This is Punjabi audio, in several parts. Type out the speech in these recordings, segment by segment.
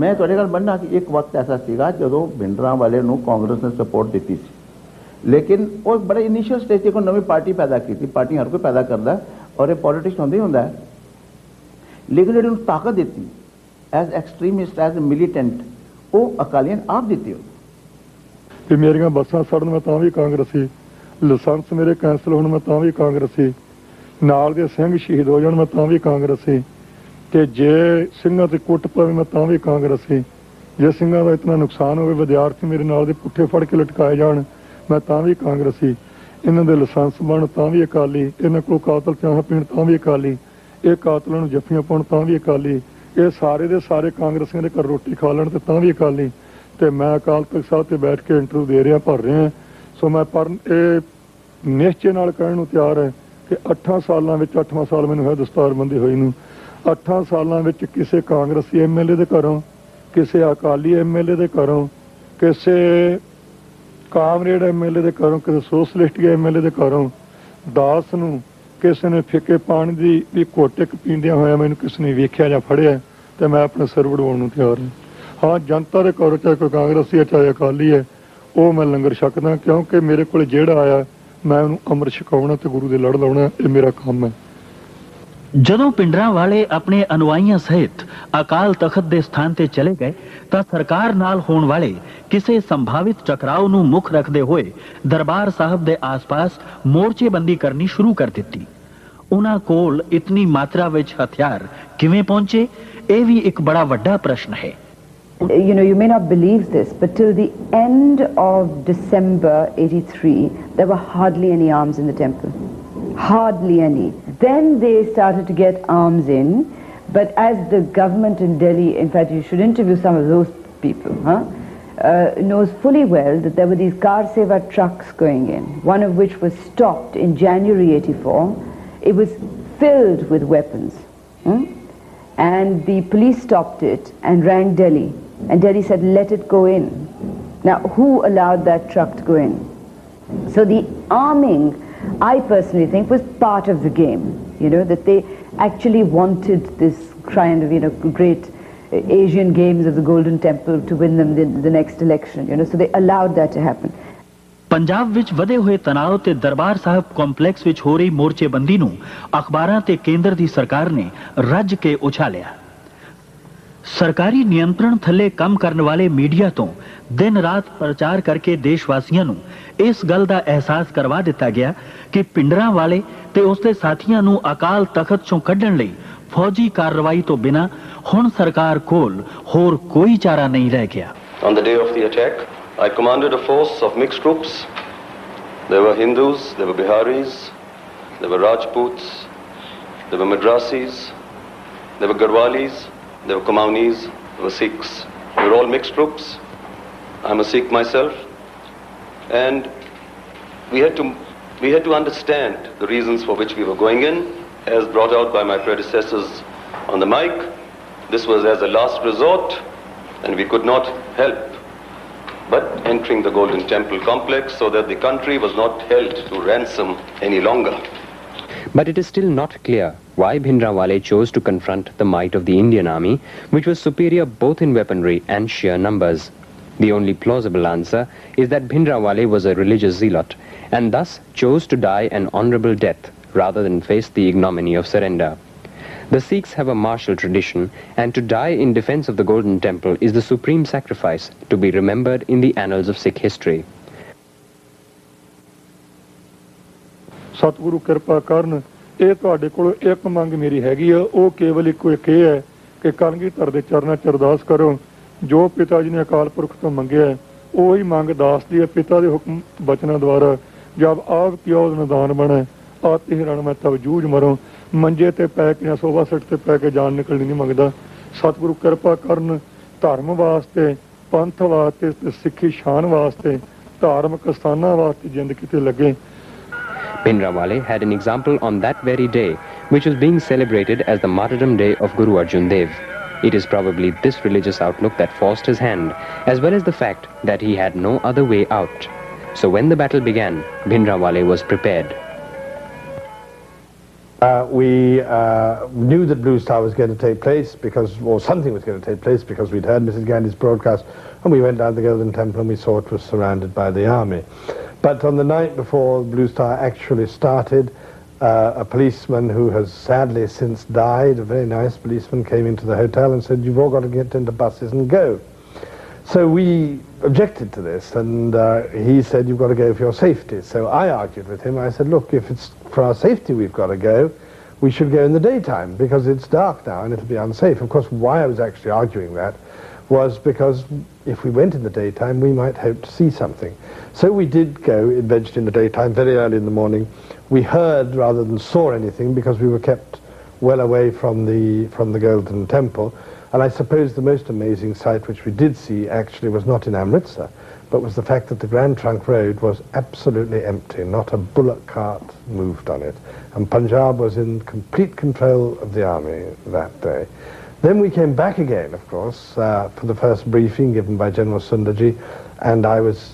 ਮੈਂ ਤੁਹਾਡੇ ਨਾਲ ਮੰਨਣਾ ਕਿ ਇੱਕ ਵਕਤ ਐਸਾ ਸੀਗਾ ਜਦੋਂ ਬਿੰਦਰਾ ਵਾਲੇ ਨੂੰ ਕਾਂਗਰਸ ਨੇ ਸਪੋਰਟ ਦਿੱਤੀ ਸੀ ਲੇਕਿਨ ਉਹ ਬੜੇ ਇਨੀਸ਼ੀਅਲ ਸਟੇਜ ਤੇ ਕੋ ਨਵੀਂ ਪਾਰਟੀ ਪੈਦਾ ਕੀਤੀ ਪਾਰਟੀ ਹਰ ਕੋਈ ਪੈਦਾ ਕਰਦਾ ਔਰ ਇਹ ਪੋਲਿਟਿਕਸ ਹੁੰਦੀ ਹੁੰਦਾ ਲੇਕਿਨ ਜਿਹੜੀ ਉਹਨੂੰ ਤਾਕਤ ਦਿੱਤੀ ਐਸ ਐਕਸਟ੍ਰੀਮਿਸਟ ਐਸ ਮਿਲੀਟੈਂਟ ਉਹ ਅਕਾਲੀਆਂ ਆਪ ਦਿੱਤੀ ਉਹ ਤੇ ਮੇਰੀਆਂ ਬੱਸਾਂ ਸੜਨ ਮੈਂ ਤਾਂ ਵੀ ਕਾਂਗਰਸੀ ਲਾਇਸੈਂਸ ਮੇਰੇ ਕੈਂਸਲ ਹੋਣ ਮੈਂ ਤਾਂ ਵੀ ਕਾਂਗਰਸੀ ਨਾਲ ਦੇ ਸਿੰਘ ਸ਼ਹੀਦ ਹੋ ਜਾਣ ਮੈਂ ਤਾਂ ਵੀ ਕਾਂਗਰਸੀ ਕਿ ਜੇ ਸਿੰਘਾਂ ਤੇ ਕੁੱਟ ਪਵੇ ਮੈਂ ਤਾਂ ਵੀ ਕਾਂਗਰਸੀ ਜੇ ਸਿੰਘਾਂ ਦਾ ਇਤਨਾ ਨੁਕਸਾਨ ਹੋਵੇ ਵਿਦਿਆਰਥੀ ਮੇਰੇ ਨਾਲ ਦੇ ਪੁੱਠੇ ਫੜ ਕੇ ਲਟਕਾਏ ਜਾਣ ਮੈਂ ਤਾਂ ਵੀ ਕਾਂਗਰਸੀ ਇਹਨਾਂ ਦੇ ਲਾਇਸੈਂਸ ਬਣ ਤਾਂ ਵੀ ਅਕਾਲੀ ਇਹਨਾਂ ਕੋਲ ਕਾਤਲ ਚਾਹ ਪੀਣ ਤਾਂ ਵੀ ਅਕਾਲੀ ਇਹ ਕਾਤਲਾਂ ਨੂੰ ਜੱਫੀਆਂ ਪਾਉਣ ਤਾਂ ਵੀ ਅਕਾਲੀ ਇਹ ਸਾਰੇ ਦੇ ਸਾਰੇ ਕਾਂਗਰਸੀਆਂ ਦੇ ਘਰ ਰੋਟੀ ਖਾ ਲੈਣ ਤੇ ਤਾਂ ਵੀ ਅਕਾਲੀ ਤੇ ਮੈਂ ਅਕਾਲ ਤਖਤ ਸਾਹਿਬ ਤੇ ਬੈਠ ਕੇ ਇੰਟਰਵਿਊ ਦੇ ਰਿਹਾ ਭਰ ਰਿਹਾ ਸੋ ਮੈਂ ਪਰ ਇਹ ਨਿਸ਼ਚੇ ਨਾਲ ਕਹਿਣ ਨੂੰ ਤਿਆਰ ਹੈ ਕਿ 8 ਸਾਲਾਂ ਵਿੱਚ 8ਵਾਂ ਸਾਲ ਮੈਨੂੰ ਹੈ ਦਸਤਾਰਬੰਦੀ ਹੋਈ ਨੂੰ 8 ਸਾਲਾਂ ਵਿੱਚ ਕਿਸੇ ਕਾਂਗਰਸੀ ਐਮਐਲਏ ਦੇ ਘਰੋਂ ਕਿਸੇ ਅਕਾਲੀ ਐਮਐਲਏ ਦੇ ਘਰੋਂ ਕਿਸੇ ਕਾਮਰੇਡ ਐਮਐਲਏ ਦੇ ਘਰੋਂ ਕਿਸੇ ਸੋਸ਼ਲਿਸਟ ਐਮਐਲਏ ਦੇ ਘਰੋਂ ਦਾਸ ਨੂੰ ਕਿਸੇ ਨੇ ਫਿੱਕੇ ਪਾਣੀ ਦੀ ਵੀ ਕੋਟਿਕ ਪੀਂਦਿਆਂ ਹੋਇਆ ਮੈਨੂੰ ਕਿਸੇ ਨੇ ਵੇਖਿਆ ਜਾਂ ਫੜਿਆ ਤੇ ਮੈਂ ਆਪਣਾ ਸਿਰ ਵਡਵਾਉਣ ਨੂੰ ਤਿਆਰ ਹਾਂ ਹਾਂ ਜਨਤਾ ਦੇ ਘਰੋਂ ਚਾਹੇ ਕੋਈ ਕਾਂਗਰਸੀ ਹੈ ਚਾਹੇ ਅਕਾਲੀ ਹੈ ਉਹ ਮੈਂ ਲੰਗਰ ਛਕਦਾ ਕਿਉਂਕਿ ਮੇਰੇ ਕੋਲ ਜਿਹੜਾ ਆਇਆ ਮੈਂ ਉਹਨੂੰ ਅਮਰ ਛਕਾਉਣਾ ਤੇ ਗੁਰੂ ਦੇ ਲੜ ਲਾਉਣਾ ਇਹ ਮੇਰਾ ਕੰਮ ਹੈ ਜਦੋਂ ਪਿੰਡਰਾਂ ਵਾਲੇ ਆਪਣੇ ਅਨੁਵਾਈਆਂ ਸਹਿਤ ਅਕਾਲ ਤਖਤ ਦੇ ਸਥਾਨ ਤੇ ਚਲੇ ਗਏ ਤਾਂ ਸਰਕਾਰ ਨਾਲ ਹੋਣ ਵਾਲੇ ਕਿਸੇ ਸੰਭਾਵਿਤ ਟਕਰਾਅ ਨੂੰ ਮੁੱਖ ਰੱਖਦੇ ਹੋਏ ਦਰਬਾਰ ਸਾਹਿਬ ਦੇ ਆਸ-ਪਾਸ ਮੋਰਚੇਬੰਦੀ ਕਰਨੀ ਸ਼ੁਰੂ ਕਰ ਦਿੱਤੀ ਉਹਨਾਂ ਕੋਲ ਇਤਨੀ ਮਾਤਰਾ ਵਿੱਚ ਹਥਿਆਰ ਕਿਵੇਂ ਪਹੁੰਚੇ ਇਹ ਵੀ ਇੱਕ ਬੜਾ ਵੱਡਾ ਪ੍ਰਸ਼ਨ ਹੈ you know, you may not believe this, but till the end of December 83, there were hardly any arms in the temple. Hardly any. Then they started to get arms in, but as the government in Delhi, in fact, you should interview some of those people, huh? Uh, knows fully well that there were these Kar Seva trucks going in, one of which was stopped in January 84. It was filled with weapons. Hmm? And the police stopped it and rang Delhi. And Delhi said, let it go in. Now, who allowed that truck to go in? So the arming I personally think was part of the game, you know, that they actually wanted this kind of, you know, great Asian Games of the Golden Temple to win them the, the next election, you know, so they allowed that to happen. Punjab ਵਿੱਚ ਵਧੇ ਹੋਏ ਤਣਾਅ ਤੇ ਦਰਬਾਰ ਸਾਹਿਬ ਕੰਪਲੈਕਸ ਵਿੱਚ ਹੋ ਰਹੀ ਮੋਰਚੇਬੰਦੀ ਨੂੰ ਅਖਬਾਰਾਂ ਤੇ ਕੇਂਦਰ ਦੀ ਸਰਕਾਰ ਨੇ ਰੱਜ ਕੇ ਉਛਾਲਿਆ ਸਰਕਾਰੀ ਨਿਯੰਤਰਣ ਥੱਲੇ ਕੰਮ ਕਰਨ ਵਾਲੇ ਮੀਡੀਆ ਤੋਂ ਦਿਨ ਰਾਤ ਪ੍ਰਚਾਰ ਕਰਕੇ ਦੇਸ਼ ਵਾਸੀਆਂ ਨੂੰ ਇਸ ਗੱਲ ਦਾ ਅਹਿਸਾਸ ਕਰਵਾ ਦਿੱਤਾ ਗਿਆ ਕਿ ਪਿੰਡਰਾਂ ਵਾਲੇ ਤੇ ਉਸਦੇ ਸਾਥੀਆਂ ਨੂੰ ਅਕਾਲ ਤਖਤ ਚੋਂ ਕੱਢਣ ਲਈ ਫੌਜੀ ਕਾਰਵਾਈ ਤੋਂ ਬਿਨਾ ਹੁਣ ਸਰਕਾਰ ਕੋਲ ਹੋਰ ਕੋਈ ਚਾਰਾ ਨਹੀਂ ਰਹਿ ਗਿਆ on the day of the attack I commanded a force of mix groups ਦੇ ਵਰ ਹਿੰਦੂਸ ਦੇ ਵਰ ਬਿਹਾਰੀਸ ਦੇ ਵਰ ਰਾਜਪੂਤਸ ਦੇ ਵਰ ਮਦਰਾਸੀਸ ਦੇ ਵਰ ਗੜਵਾਲੀਸ There were Kumaunis, there were Sikhs. We were all mixed troops. I'm a Sikh myself. And we had to, we had to understand the reasons for which we were going in, as brought out by my predecessors on the mic. This was as a last resort, and we could not help but entering the Golden Temple complex so that the country was not held to ransom any longer. But it is still not clear why Bhindranwale chose to confront the might of the Indian army, which was superior both in weaponry and sheer numbers. The only plausible answer is that Bhindranwale was a religious zealot and thus chose to die an honorable death rather than face the ignominy of surrender. The Sikhs have a martial tradition and to die in defense of the Golden Temple is the supreme sacrifice to be remembered in the annals of Sikh history. ਸਤਿਗੁਰੂ ਕਿਰਪਾ ਕਰਨ ਇਹ ਤੁਹਾਡੇ ਕੋਲ ਇੱਕ ਮੰਗ ਮੇਰੀ ਹੈਗੀ ਆ ਉਹ ਕੇਵਲ ਇੱਕੋ ਇੱਕ ਇਹ ਹੈ ਕਿ ਕਲਗੀ ਧਰ ਦੇ ਚਰਨਾਂ 'ਚ ਅਰਦਾਸ ਕਰੋ ਜੋ ਪਿਤਾ ਜੀ ਨੇ ਅਕਾਲ ਪੁਰਖ ਤੋਂ ਮੰਗਿਆ ਉਹੀ ਮੰਗ ਦਾਸ ਦੀ ਹੈ ਪਿਤਾ ਦੇ ਹੁਕਮ ਬਚਨਾਂ ਦੁਆਰਾ ਜਦ ਆਗ ਪਿਓਜ਼ ਨਦਾਨ ਬਣੇ ਆਤਿ ਹਿਰਣ ਮੈਂ ਤਬ ਜੂਝ ਮਰੋ ਮੰਜੇ ਤੇ ਪੈ ਕੇ ਸੋਭਾ ਸੱਟ ਤੇ ਪੈ ਕੇ ਜਾਨ ਨਿਕਲਣੀ ਨਹੀਂ ਮੰਗਦਾ ਸਤਿਗੁਰੂ ਕਿਰਪਾ ਕਰਨ ਧਰਮ ਵਾਸਤੇ ਪੰਥ ਵਾਸਤੇ ਸਿੱਖੀ ਸ਼ਾਨ ਵਾਸਤੇ ਧਾਰਮਿਕ ਸਥਾਨਾਂ ਵਾਸਤੇ ਜ਼ਿੰਦਗੀ ਤੇ ਲੱਗੇ Bindrawale had an example on that very day, which was being celebrated as the martyrdom day of Guru Arjun Dev. It is probably this religious outlook that forced his hand, as well as the fact that he had no other way out. So when the battle began, Bhindrawale was prepared. Uh, we uh, knew that Blue Star was going to take place because, or something was going to take place because we'd heard Mrs. Gandhi's broadcast, and we went down to the Golden Temple and we saw it was surrounded by the army. But on the night before Blue Star actually started, uh, a policeman who has sadly since died, a very nice policeman, came into the hotel and said, you've all got to get into buses and go. So we objected to this, and uh, he said, you've got to go for your safety. So I argued with him. I said, look, if it's for our safety we've got to go, we should go in the daytime because it's dark now and it'll be unsafe. Of course, why I was actually arguing that was because if we went in the daytime, we might hope to see something. So we did go, eventually in the daytime, very early in the morning. We heard rather than saw anything because we were kept well away from the, from the Golden Temple. And I suppose the most amazing sight which we did see actually was not in Amritsar, but was the fact that the Grand Trunk Road was absolutely empty. Not a bullock cart moved on it. And Punjab was in complete control of the army that day. Then we came back again, of course, uh, for the first briefing given by General Sunderji, and I was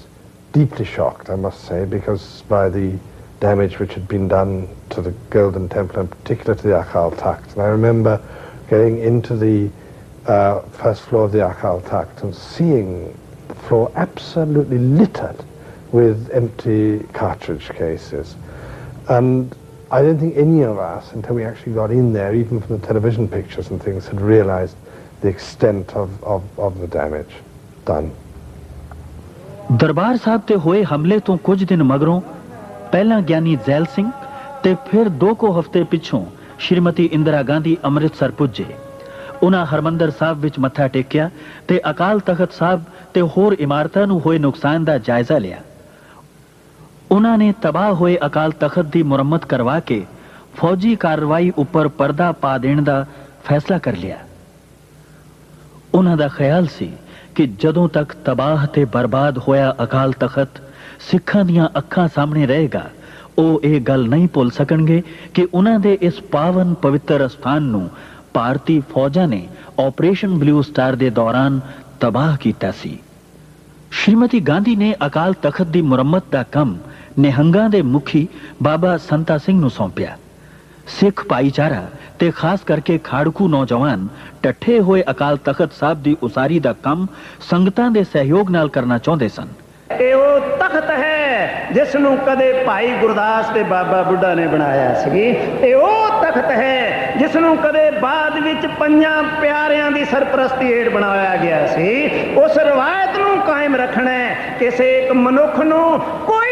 deeply shocked, I must say, because by the damage which had been done to the Golden Temple, and particularly to the Akhal Takht. And I remember going into the uh, first floor of the Akhal Takht and seeing the floor absolutely littered with empty cartridge cases. And I don't think any of us, until we actually got in there, even from the television pictures and things, had realized the extent of, of, of the damage done. Darbar Sahib ਤੇ ਹੋਏ ਹਮਲੇ ਤੋਂ ਕੁਝ ਦਿਨ ਮਗਰੋਂ ਪਹਿਲਾਂ ਗਿਆਨੀ ਜ਼ੈਲ ਸਿੰਘ ਤੇ ਫਿਰ 2 ਕੋ ਹਫ਼ਤੇ ਪਿੱਛੋਂ ਸ਼੍ਰੀਮਤੀ ਇੰਦਰਾ ਗਾਂਧੀ ਅੰਮ੍ਰਿਤਸਰ ਪੁੱਜੇ ਉਹਨਾਂ ਹਰਮੰਦਰ ਸਾਹਿਬ ਵਿੱਚ ਮੱਥਾ ਟੇਕਿਆ ਤੇ ਅਕਾਲ ਤਖਤ ਸਾਹਿਬ ਤੇ ਹੋਰ ਇਮਾਰਤਾਂ ਨੂੰ ਹੋਏ ਨੁਕਸਾਨ ਦਾ ਜਾਇਜ਼ਾ ਲਿਆ ਉਹਨਾਂ ਨੇ ਤਬਾਹ ਹੋਏ ਅਕਾਲ ਤਖਤ ਦੀ ਮੁਰੰਮਤ ਕਰਵਾ ਕੇ ਫੌਜੀ ਕਾਰਵਾਈ ਉੱਪਰ ਪਰਦਾ ਪਾ ਦੇਣ ਦਾ ਫੈਸਲਾ ਕਰ ਲਿਆ ਉਹਨਾਂ ਦਾ ਖਿਆਲ ਸੀ ਕਿ ਜਦੋਂ ਤੱਕ ਤਬਾਹ ਤੇ ਬਰਬਾਦ ਹੋਇਆ ਅਕਾਲ ਤਖਤ ਸਿੱਖਾਂ ਦੀਆਂ ਅੱਖਾਂ ਸਾਹਮਣੇ ਰਹੇਗਾ ਉਹ ਇਹ ਗੱਲ ਨਹੀਂ ਭੁੱਲ ਸਕਣਗੇ ਕਿ ਉਹਨਾਂ ਦੇ ਇਸ ਪਾਵਨ ਪਵਿੱਤਰ ਸਥਾਨ ਨੂੰ ਭਾਰਤੀ ਫੌਜਾਂ ਨੇ ਆਪਰੇਸ਼ਨ ਬਲੂ ਸਟਾਰ ਦੇ ਦੌਰਾਨ ਤਬਾਹ ਕੀਤਾ ਸੀ ਸ਼੍ਰੀਮਤੀ ਗਾਂਧੀ ਨੇ ਅਕਾਲ ਤਖਤ ਦੀ ਮੁਰੰਮਤ ਦਾ ਕੰਮ ਨਿਹੰਗਾਂ ਦੇ ਮੁਖੀ ਬਾਬਾ ਸੰਤਾ ਸਿੰਘ ਨੂੰ ਸੌਂਪਿਆ ਸਿੱਖ ਭਾਈਚਾਰਾ ਤੇ ਖਾਸ ਕਰਕੇ ਖਾੜਕੂ ਨੌਜਵਾਨ ਟੱਠੇ ਹੋਏ ਅਕਾਲ ਤਖਤ ਸਾਹਿਬ ਦੀ ਉਸਾਰੀ ਦਾ ਕੰਮ ਸੰਗਤਾਂ ਦੇ ਸਹਿਯੋਗ ਨਾਲ ਕਰਨਾ ਚਾਹੁੰਦੇ ਸਨ ਇਹ ਉਹ ਤਖਤ ਹੈ ਜਿਸ ਨੂੰ ਕਦੇ ਭਾਈ ਗੁਰਦਾਸ ਤੇ ਬਾਬਾ ਬੁੱਢਾ ਨੇ ਬਣਾਇਆ ਸੀ ਇਹ ਉਹ ਤਖਤ ਹੈ ਜਿਸ ਨੂੰ ਕਦੇ ਬਾਅਦ ਵਿੱਚ ਪੰਜਾਂ ਪਿਆਰਿਆਂ ਦੀ ਸਰਪ੍ਰਸਤੀ ਏਡ ਬਣਾਇਆ ਗਿਆ ਸੀ ਉਸ ਰਵਾਇਤ ਨੂੰ ਕਾਇਮ ਰੱਖਣਾ ਕਿਸੇ ਇੱਕ ਮਨੁੱਖ ਨੂੰ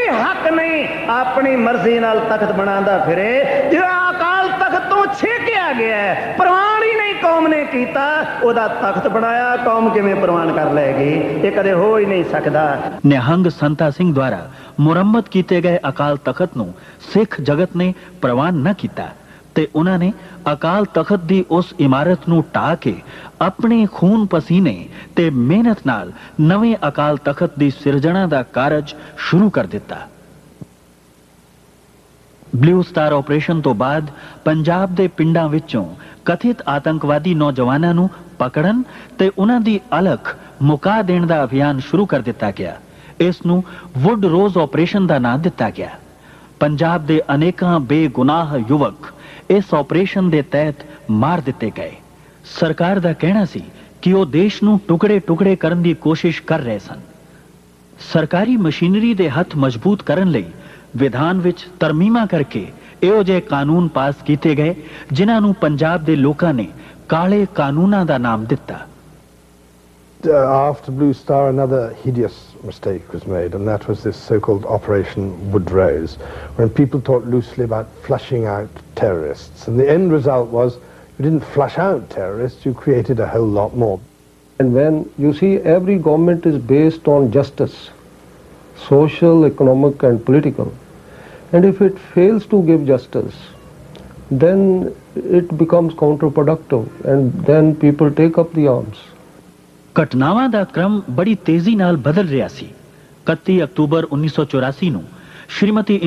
ਇਹ ਹੱਕ ਨਹੀਂ ਆਪਣੀ ਮਰਜ਼ੀ ਨਾਲ ਤਖਤ ਬਣਾਉਂਦਾ ਫਿਰੇ ਜਿਹੜਾ ਅਕਾਲ ਤਖਤ ਤੋਂ ਛੇਕਿਆ ਗਿਆ ਹੈ ਪ੍ਰਵਾਨ ਹੀ ਨਹੀਂ ਕੌਮ ਨੇ ਕੀਤਾ ਉਹਦਾ ਤਖਤ ਬਣਾਇਆ ਕੌਮ ਕਿਵੇਂ ਪ੍ਰਵਾਨ ਕਰ ਲਏਗੀ ਇਹ ਕਦੇ ਹੋ ਹੀ ਨਹੀਂ ਸਕਦਾ ਨਿਹੰਗ ਸੰਤਾ ਸਿੰਘ ਦੁਆਰਾ ਮੁਰੰਮਤ ਕੀਤੇ ਗਏ ਅਕਾਲ ਤਖਤ ਨੂੰ ਸਿੱਖ ਜਗਤ ਨੇ ਪ੍ਰਵਾਨ ਨਾ ਕੀਤਾ ਤੇ ਉਹਨਾਂ ਨੇ ਅਕਾਲ ਤਖਤ ਦੀ ਉਸ ਇਮਾਰਤ ਨੂੰ ਟਾ ਕੇ ਆਪਣੇ ਖੂਨ ਪਸੀਨੇ ਤੇ ਮਿਹਨਤ ਨਾਲ ਨਵੇਂ ਅਕਾਲ ਤਖਤ ਦੀ ਸਿਰਜਣਾ ਦਾ ਕਾਰਜ ਸ਼ੁਰੂ ਕਰ ਦਿੱਤਾ ਬਲੂ ਸਟਾਰ ਆਪਰੇਸ਼ਨ ਤੋਂ ਬਾਅਦ ਪੰਜਾਬ ਦੇ ਪਿੰਡਾਂ ਵਿੱਚੋਂ ਕਥਿਤ ਆਤੰਕਵਾਦੀ ਨੌਜਵਾਨਾਂ ਨੂੰ ਪਕੜਨ ਤੇ ਉਹਨਾਂ ਦੀ ਅਲਖ ਮੁਕਾ ਦੇਣ ਦਾ ਅਭਿਆਨ ਸ਼ੁਰੂ ਕਰ ਦਿੱਤਾ ਗਿਆ ਇਸ ਨੂੰ ਵੁੱਡ ਰੋਜ਼ ਆਪਰੇਸ਼ਨ ਦਾ ਨਾਮ ਦਿੱਤਾ ਗਿਆ ਪੰਜਾਬ ਦੇ ਅਨੇਕਾਂ ਬੇਗੁਨਾਹ ਯੁਵਕ ਇਸ ਆਪਰੇਸ਼ਨ ਦੇ ਤਹਿਤ ਮਾਰ ਦਿੱਤੇ ਗਏ ਸਰਕਾਰ ਦਾ ਕਹਿਣਾ ਸੀ ਕਿ ਉਹ ਦੇਸ਼ ਨੂੰ ਟੁਕੜੇ-ਟੁਕੜੇ ਕਰਨ ਦੀ ਕੋਸ਼ਿਸ਼ ਕਰ ਰਹੇ ਸਨ ਸਰਕਾਰੀ ਮਸ਼ੀਨਰੀ ਦੇ ਹੱਥ ਮਜ਼ਬੂਤ ਕਰਨ ਲਈ ਵਿਧਾਨ ਵਿੱਚ ਤਰਮੀਮਾ ਕਰਕੇ ਇਹੋ ਜਿਹੇ ਕਾਨੂੰਨ ਪਾਸ ਕੀਤੇ ਗਏ ਜਿਨ੍ਹਾਂ ਨੂੰ ਪੰਜਾਬ ਦੇ ਲੋਕਾਂ ਨੇ ਕਾਲੇ ਕਾਨੂੰਨਾਂ ਦਾ ਨਾਮ ਦਿੱਤਾ uh, after Blue Star, another hideous mistake was made, and that was this so-called Operation Woodrose, when people talked loosely about flushing out terrorists. And the end result was you didn't flush out terrorists, you created a whole lot more. And then you see every government is based on justice, social, economic and political, and if it fails to give justice, then it becomes counterproductive and then people take up the arms. ਘਟਨਾਵਾਂ ਦਾ ਕ੍ਰਮ ਬੜੀ ਤੇਜ਼ੀ ਨਾਲ ਬਦਲ ਰਿਹਾ ਸੀ 31 ਅਕਤੂਬਰ 1984 ਨੂੰ ਸ਼੍ਰੀਮਤੀ